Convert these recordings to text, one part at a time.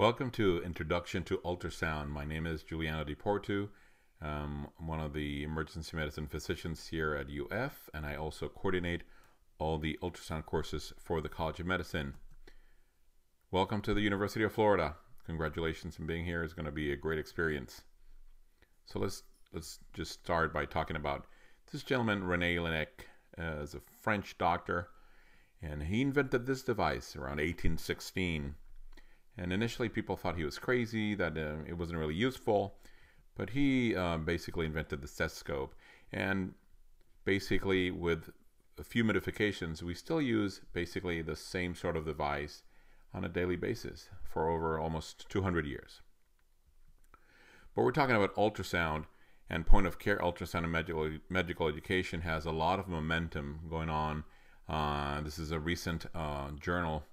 Welcome to Introduction to Ultrasound. My name is Giuliano De Portu. Um, I'm one of the emergency medicine physicians here at UF, and I also coordinate all the ultrasound courses for the College of Medicine. Welcome to the University of Florida. Congratulations on being here. It's going to be a great experience. So let's let's just start by talking about this gentleman, Rene Laennec, uh, is a French doctor, and he invented this device around 1816 and initially, people thought he was crazy, that uh, it wasn't really useful. But he uh, basically invented the stethoscope. And basically, with a few modifications, we still use basically the same sort of device on a daily basis for over almost 200 years. But we're talking about ultrasound and point of care ultrasound and medical, medical education has a lot of momentum going on. Uh, this is a recent uh, journal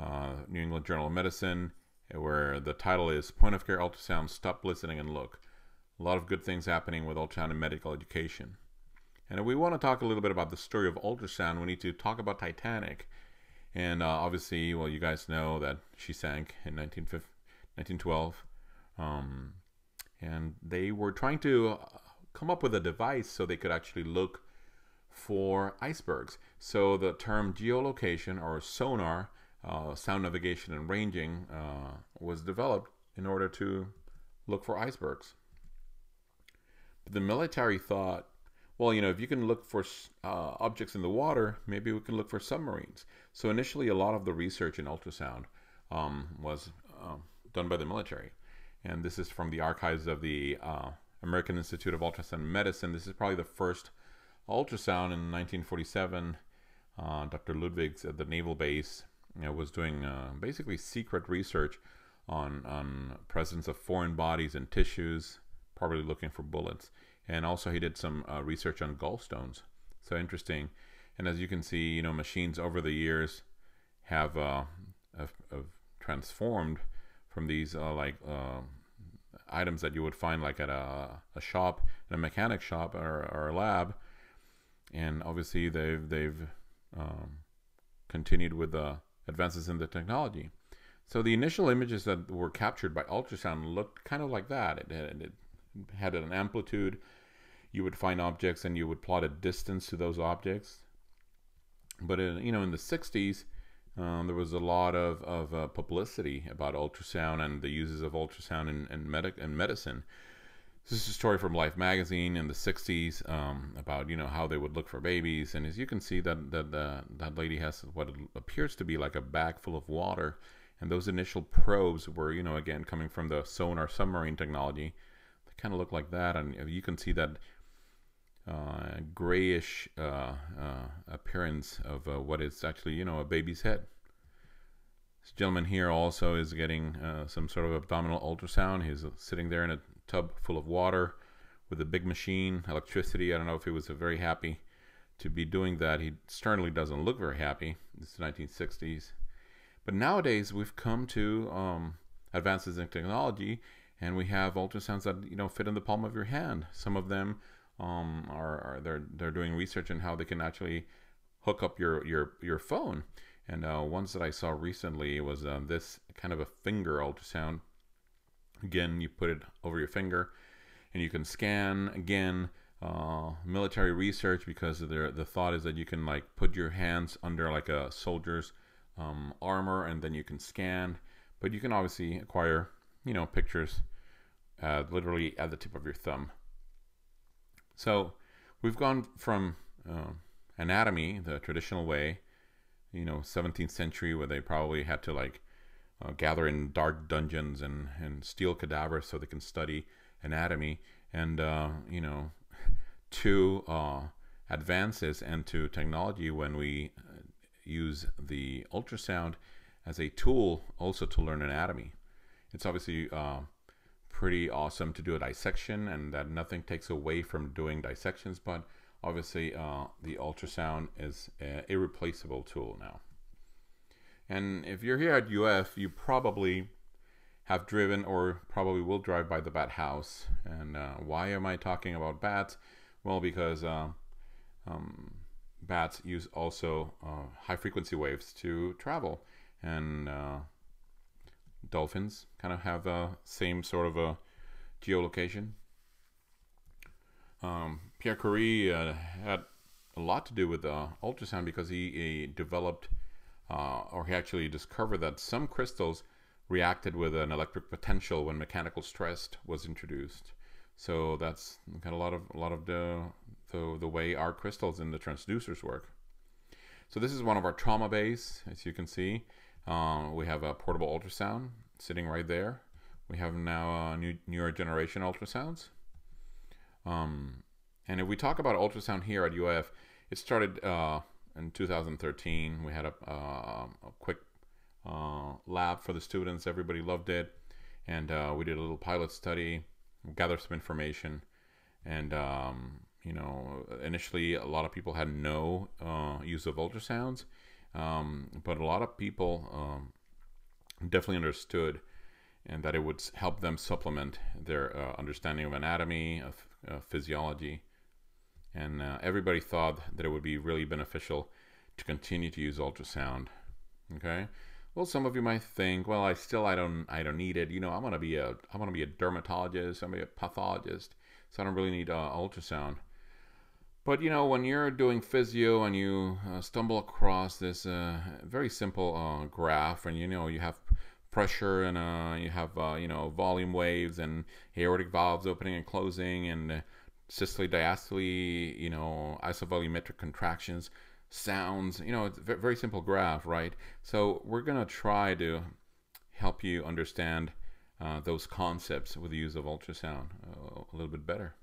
uh, New England Journal of Medicine, where the title is Point of Care Ultrasound Stop Listening and Look. A lot of good things happening with ultrasound in medical education. And if we want to talk a little bit about the story of ultrasound, we need to talk about Titanic. And uh, obviously, well, you guys know that she sank in 1912. Um, and they were trying to uh, come up with a device so they could actually look for icebergs. So the term echolocation or sonar uh, sound navigation and ranging uh, was developed in order to look for icebergs. But the military thought, well, you know, if you can look for uh, objects in the water, maybe we can look for submarines. So initially, a lot of the research in ultrasound um, was um, done by the military. And this is from the archives of the uh, American Institute of Ultrasound Medicine. This is probably the first ultrasound in 1947. Uh, Dr. Ludwig's at the naval base you know, was doing uh, basically secret research on on presence of foreign bodies and tissues, probably looking for bullets. And also he did some uh, research on gallstones. So interesting. And as you can see, you know, machines over the years have, uh, have, have transformed from these uh, like uh, items that you would find like at a, a shop, in a mechanic shop or, or a lab. And obviously they've they've um, continued with the advances in the technology. So the initial images that were captured by ultrasound looked kind of like that. It had, it had an amplitude. You would find objects and you would plot a distance to those objects. But in, you know, in the 60s, um, there was a lot of, of uh, publicity about ultrasound and the uses of ultrasound in, in, medic- in medicine. This is a story from Life magazine in the 60s um, about you know how they would look for babies, and as you can see that that uh, that lady has what appears to be like a bag full of water, and those initial probes were you know again coming from the sonar submarine technology. They kind of look like that, and you can see that uh, grayish uh, uh appearance of uh, what is actually you know a baby's head. This gentleman here also is getting uh, some sort of abdominal ultrasound. He's sitting there in a tub full of water with a big machine, electricity. I don't know if he was very happy to be doing that. He certainly doesn't look very happy. It's the 1960s. But nowadays we've come to um, advances in technology, and we have ultrasounds that you know fit in the palm of your hand. Some of them um, are, are, they're they're doing research on how they can actually hook up your your your phone. And uh, ones that I saw recently was uh, this kind of a finger ultrasound Again, you put it over your finger and you can scan. Again uh, military research because the thought is that you can like put your hands under like a soldier's um, armor and then you can scan. But you can obviously acquire you know pictures uh, literally at the tip of your thumb. So we've gone from uh, anatomy the traditional way you know 17th century where they probably had to like uh, gather in dark dungeons and, and steal cadavers so they can study anatomy. And uh, you know to uh, advances and to technology when we uh, use the ultrasound as a tool also to learn anatomy. It's obviously uh, pretty awesome to do a dissection and that nothing takes away from doing dissections but obviously uh, the ultrasound is an irreplaceable tool now and if you're here at UF, you probably have driven or probably will drive by the bat house. And uh, why am I talking about bats? Well, because uh, um, bats use also uh, high frequency waves to travel. And uh, dolphins kind of have the same sort of a echolocation. Um, Pierre Curie uh, had a lot to do with uh, ultrasound because he, he developed uh, or he actually discovered that some crystals reacted with an electric potential when mechanical stress was introduced. So that's kind got a lot of a lot of the the, the way our crystals in the transducers work. So this is one of our trauma bays, as you can see. Uh, we have a portable ultrasound sitting right there. We have now uh, new newer generation ultrasounds. Um, and if we talk about ultrasound here at UF, it started uh, in 2013. We had a, uh, a quick uh, lab for the students. Everybody loved it. And uh, we did a little pilot study, gathered some information. And, um, you know, initially a lot of people had no uh, use of ultrasounds. Um, but a lot of people um, definitely understood and that it would help them supplement their uh, understanding of anatomy, of uh, physiology. And uh, everybody thought that it would be really beneficial to continue to use ultrasound. Okay. Well, some of you might think, well, I still I don't I don't need it. You know, I'm gonna be a I'm gonna be a dermatologist. I'm be a pathologist, so I don't really need uh, ultrasound. But you know, when you're doing physio and you uh, stumble across this uh, very simple uh, graph, and you know you have pressure and uh, you have you know volume waves and aortic valves opening and closing and systole diastole, you know isovolumetric contractions sounds. You know, it's a very simple graph, right? So we're going to try to help you understand uh, those concepts with the use of ultrasound uh, a little bit better.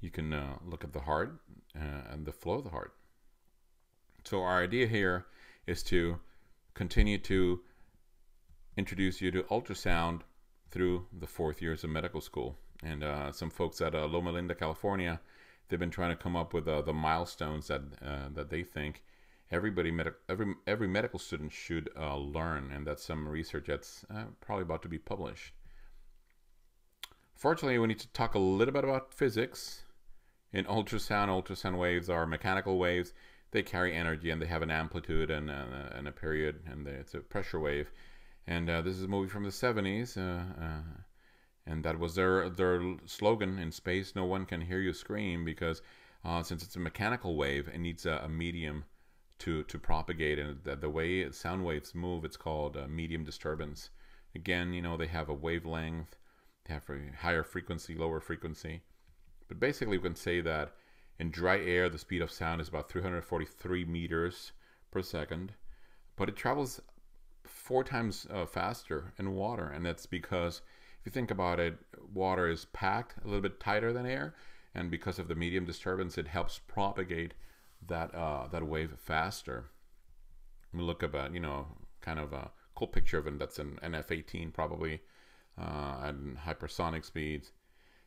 You can uh, look at the heart uh, and the flow of the heart. So our idea here is to continue to introduce you to ultrasound through the fourth years of medical school. And uh, some folks at uh, Loma Linda, California, they've been trying to come up with uh, the milestones that uh, that they think everybody med- every every medical student should uh, learn, and that's some research that's uh, probably about to be published. Fortunately, we need to talk a little bit about physics. In ultrasound, ultrasound waves are mechanical waves. They carry energy and they have an amplitude and, and, and a period, and it's a pressure wave. And uh, this is a movie from the 70s and that was their their slogan in space no one can hear you scream because uh, since it's a mechanical wave it needs a, a, medium to to propagate and the, the way sound waves move it's called medium disturbance. Again you know they have a wavelength they have a higher frequency lower frequency. But basically we can say that in dry air the speed of sound is about 343 meters per second but it travels four times uh, faster in water and that's because if you think about it, water is packed a little bit tighter than air, and because of the medium disturbance, it helps propagate that uh, that wave faster. We look about you know kind of a cool picture of it that's an, an F-18 probably uh, at hypersonic speeds,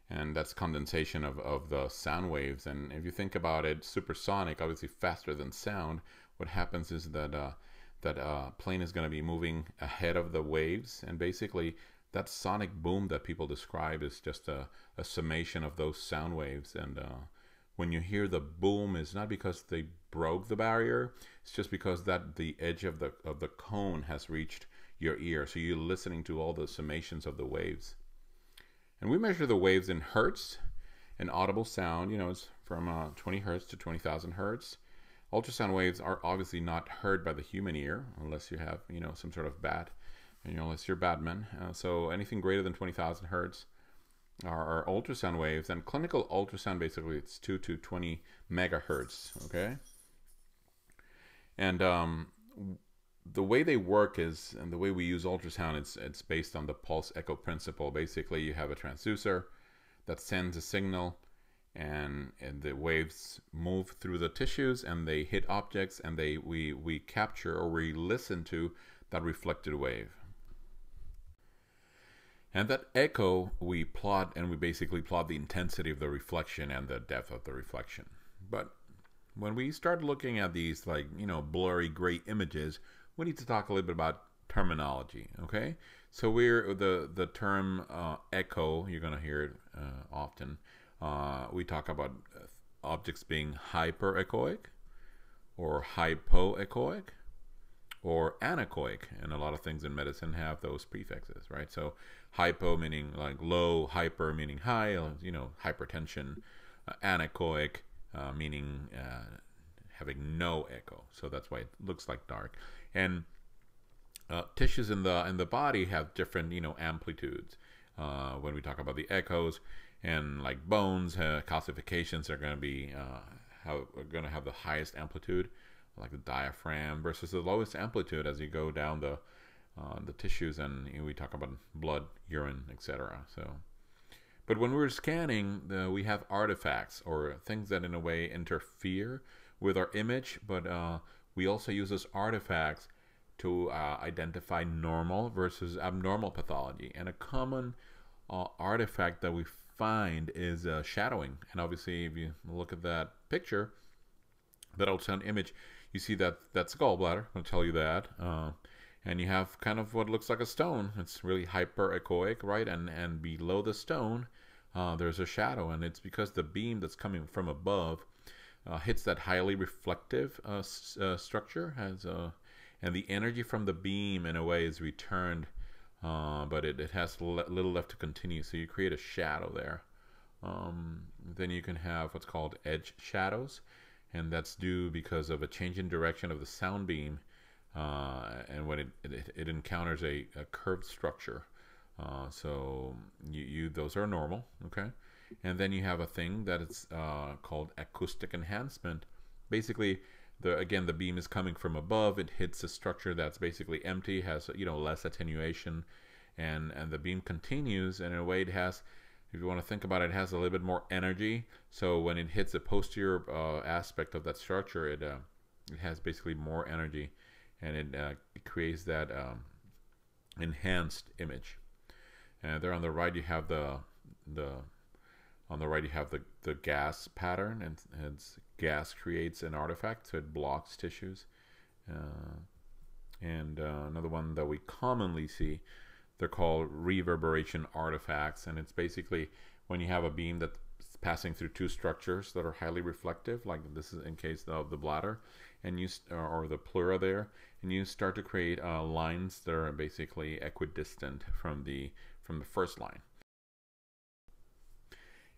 and that's condensation of, of the sound waves. And if you think about it, supersonic, obviously faster than sound. What happens is that uh, that uh, plane is going to be moving ahead of the waves, and basically that sonic boom that people describe is just a, a summation of those sound waves. And uh, when you hear the boom, it's not because they broke the barrier; it's just because that the edge of the of the cone has reached your ear. So you're listening to all the summations of the waves. And we measure the waves in hertz. An audible sound, you know, it's from uh, 20 hertz to 20,000 hertz. Ultrasound waves are obviously not heard by the human ear unless you have, you know, some sort of bad you know, unless you're Batman. Uh, so anything greater than 20,000 hertz are, are, ultrasound waves, and clinical ultrasound basically it's 2 to 20 megahertz. Okay, and um, the way they work is, and the way we use ultrasound, it's it's based on the pulse echo principle. Basically, you have a transducer that sends a signal. And, and the waves move through the tissues and they hit objects and they we we capture or we listen to that reflected wave and that echo, we plot and we basically plot the intensity of the reflection and the depth of the reflection. But when we start looking at these like, you know, blurry gray images, we need to talk a little bit about terminology, okay? So we're the the term uh, echo, you're going to hear it uh, often. Uh, we talk about objects being hyperechoic or hypoechoic or anechoic. And a lot of things in medicine have those prefixes, right? So hypo meaning like low, hyper meaning high, uh, you know, hypertension, uh, anechoic uh, meaning uh, having no echo. So that's why it looks like dark. And uh, tissues in the in the body have different, you know, amplitudes. Uh, when we talk about the echoes, and like bones, calcifications are going to be how are going to have the highest amplitude like the diaphragm versus the lowest amplitude as you go down the uh, the tissues and you know, we talk about blood, urine, etc. So, but when we're scanning, the, we have artifacts or things that in a way interfere with our image, but uh, we also use those artifacts to uh, identify normal versus abnormal pathology. And a common uh, artifact that we find is uh, shadowing. And obviously, if you look at that picture, that ultrasound image, you see that that's gallbladder. I'll tell you that. Uh, and you have kind of what looks like a stone. It's really hyperechoic, right? And and below the stone, uh, there's a shadow, and it's because the beam that's coming from above uh, hits that highly reflective uh, uh structure, has uh, and the energy from the beam in a way is returned, uh, but it, it has little left to continue. So you create a shadow there. Um, then you can have what's called edge shadows and that's due because of a change in direction of the sound beam uh, and when it, it, it encounters a, a, curved structure. Uh, so you, you, those are normal, okay? And then you have a thing that is uh, called acoustic enhancement. Basically, the again the beam is coming from above. It hits a structure that's basically empty, has you know less attenuation, and and the beam continues, and in a way it has if you want to think about it, it has a little bit more energy. So when it hits the posterior uh, aspect of that structure, it uh, it has basically more energy, and it, uh, it creates that um, enhanced image. And there on the right, you have the the on the right you have the the gas pattern, and, gas creates an artifact, so it blocks tissues. Uh, and uh, another one that we commonly see they're called reverberation artifacts, and it's basically when you have a beam that's passing through two structures that are highly reflective, like this is in case of the bladder, and you or the pleura there, and you start to create uh, lines that are basically equidistant from the from the first line.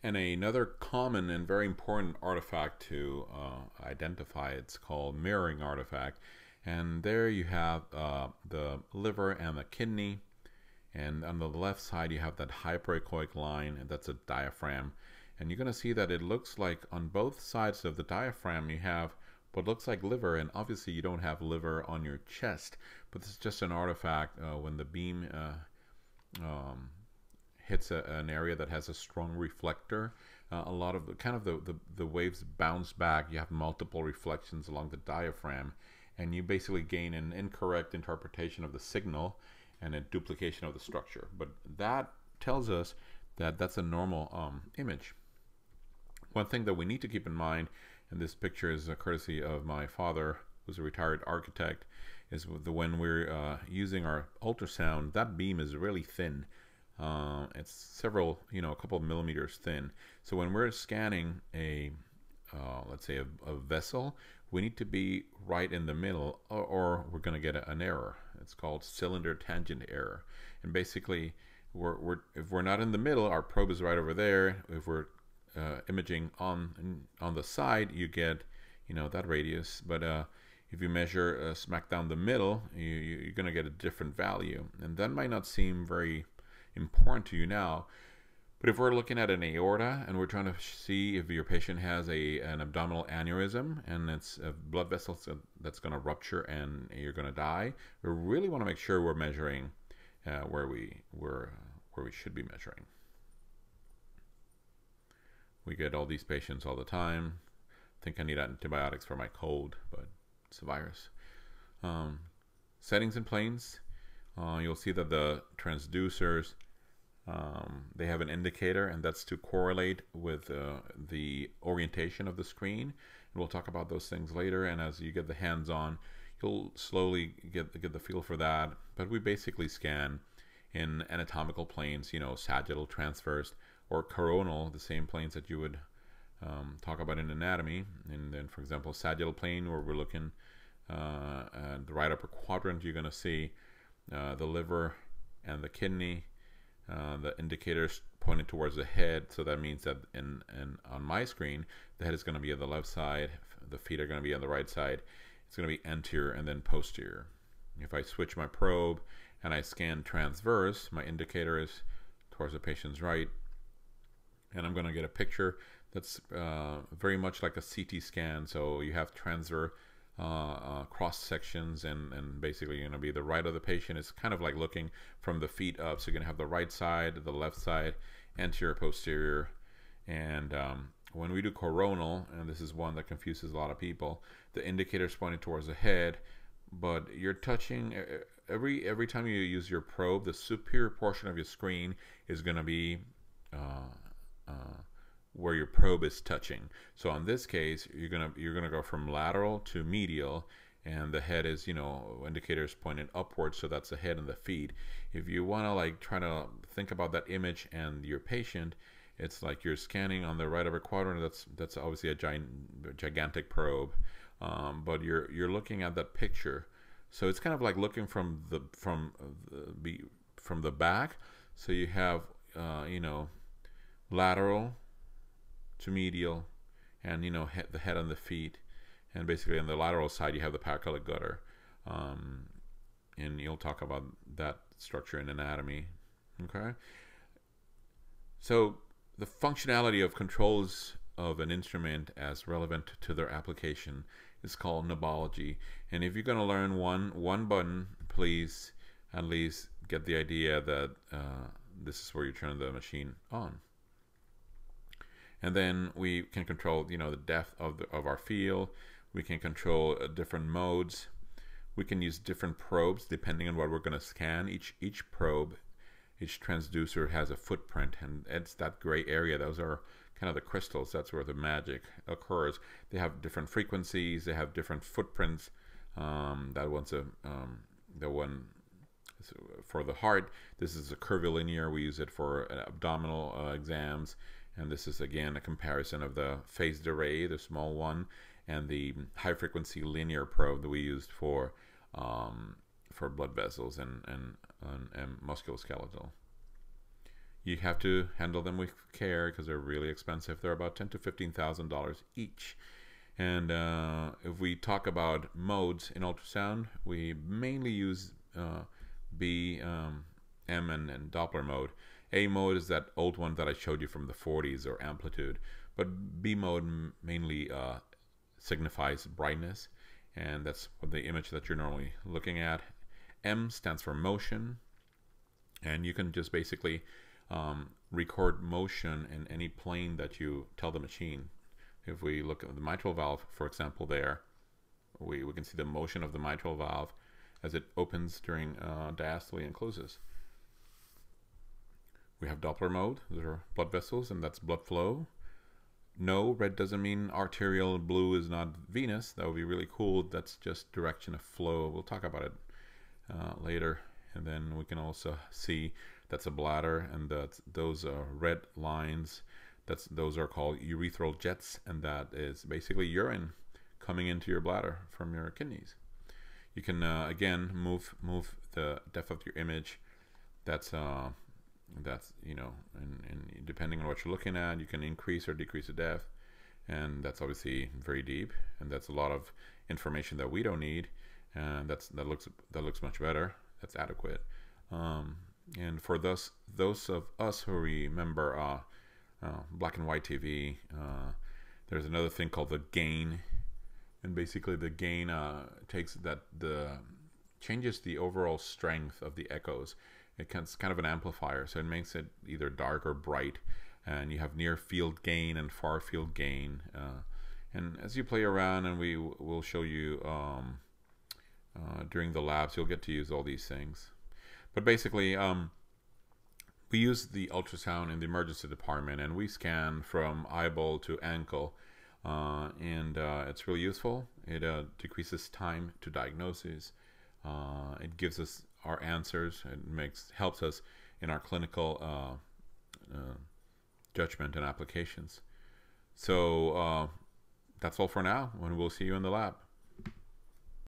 And another common and very important artifact to uh, identify, it's called mirroring artifact. And there you have uh, the liver and the kidney and on the left side, you have that hyperechoic line, and that's a diaphragm. And you're going to see that it looks like on both sides of the diaphragm, you have what looks like liver, and obviously you don't have liver on your chest, but this is just an artifact uh, when the beam uh, um, hits a, an area that has a strong reflector. Uh, a lot of the kind of the, the, the waves bounce back. You have multiple reflections along the diaphragm, and you basically gain an incorrect interpretation of the signal and a duplication of the structure. But that tells us that that's a normal um, image. One thing that we need to keep in mind, and this picture is a courtesy of my father, who's a retired architect, is the when we're uh, using our ultrasound, that beam is really thin. Uh, it's several, you know, a couple of millimeters thin. So when we're scanning a, uh, let's say, a, a, vessel, we need to be right in the middle, or, or we're going to get a, an error. It's called cylinder tangent error. And basically, we're, we're, if we're not in the middle, our probe is right over there. If we're uh, imaging on on the side, you get you know that radius. But uh, if you measure uh, smack down the middle, you, you're going to get a different value, and that might not seem very important to you now. But if we're looking at an aorta and we're trying to see if your patient has a an abdominal aneurysm and it's a blood vessel that's going to rupture and you're going to die, we really want to make sure we're measuring uh, where we were where we should be measuring. We get all these patients all the time. I think I need antibiotics for my cold, but it's a virus. Um, settings and planes. Uh, you'll see that the transducers um, they have an indicator, and that's to correlate with uh, the orientation of the screen. And we'll talk about those things later. And as you get the hands on, you'll slowly get get the feel for that. But we basically scan in anatomical planes, you know, sagittal, transverse, or coronal, the same planes that you would um, talk about in anatomy. And then, for example, sagittal plane, where we're looking uh, and the right upper quadrant, you're going to see uh, the liver and the kidney. Uh, the indicators pointed towards the head, so that means that in, in on my screen, the head is going to be on the left side, the feet are going to be on the right side. It's going to be anterior and then posterior. If I switch my probe and I scan transverse, my indicator is towards the patient's right, and I'm going to get a picture that's uh, very much like a CT scan. So you have transverse cross sections and, and basically going to be the right of the patient. It's kind of like looking from the feet up. So you're going to have the right side, the left side, anterior, posterior. And um, when we do coronal, and this is one that confuses a lot of people, the indicator is pointing towards the head, but you're touching every every time you use your probe, the superior portion of your screen is going to be uh, uh, where your probe is touching. So in this case, you're gonna you're gonna go from lateral to medial, and the head is you know indicators pointed upwards, so that's the head and the feet. If you want to like try to think about that image and your patient, it's like you're scanning on the right upper quadrant. That's that's obviously a giant gigantic probe, um, but you're you're looking at that picture. So it's kind of like looking from the from the from the back. So you have uh, you know lateral medial, and you know the head and the feet, and basically on the lateral side you have the paracolic gutter, um, and you'll talk about that structure in anatomy. Okay, so the functionality of controls of an instrument as relevant to their application is called knobology. And if you're going to learn one one button, please at least get the idea that uh, this is where you turn the machine on and then we can control you know the depth of, the, of our field. We can control uh, different modes. We can use different probes depending on what we're going to scan. Each each probe each transducer has a footprint and it's that gray area. Those are kind of the crystals. That's where the magic occurs. They have different frequencies. They have different footprints. Um, that one's a um, the one for the heart. This is a curvilinear. We use it for uh, abdominal uh, exams and this is again a comparison of the phased array, the small one, and the high frequency linear probe that we used for um, for blood vessels and, and, and, and musculoskeletal. You have to handle them with care because they're really expensive. They're about ten to fifteen thousand dollars each. And uh, if we talk about modes in ultrasound, we mainly use uh, B, um, M, and, and Doppler mode. A mode is that old one that I showed you from the 40s or amplitude, but B mode mainly uh, signifies brightness, and that's the image that you're normally looking at. M stands for motion, and you can just basically um, record motion in any plane that you tell the machine. If we look at the mitral valve, for example, there, we, we can see the motion of the mitral valve as it opens during uh, diastole and closes. We have Doppler mode. Those are blood vessels, and that's blood flow. No, red doesn't mean arterial. Blue is not venous. That would be really cool. That's just direction of flow. We'll talk about it uh, later. And then we can also see that's a bladder, and that those are red lines. That's those are called urethral jets, and that is basically urine coming into your bladder from your kidneys. You can uh, again move move the depth of your image. That's uh, that's you know and, and depending on what you're looking at you can increase or decrease the depth and that's obviously very deep and that's a lot of information that we don't need and that's that looks that looks much better. That's adequate. Um, and for those those of us who remember uh, uh, black and white TV uh, there's another thing called the gain. And basically the gain uh, takes that the changes the overall strength of the echoes it's kind of an amplifier, so it makes it either dark or bright. And you have near field gain and far field gain. Uh, and as you play around, and we will show you um, uh, during the labs, you'll get to use all these things. But basically, um, we use the ultrasound in the emergency department, and we scan from eyeball to ankle. Uh, and uh, it's really useful. It uh, decreases time to diagnosis. Uh, it gives us our answers. It makes helps us in our clinical uh, uh, judgment and applications. So uh, that's all for now, and we'll see you in the lab.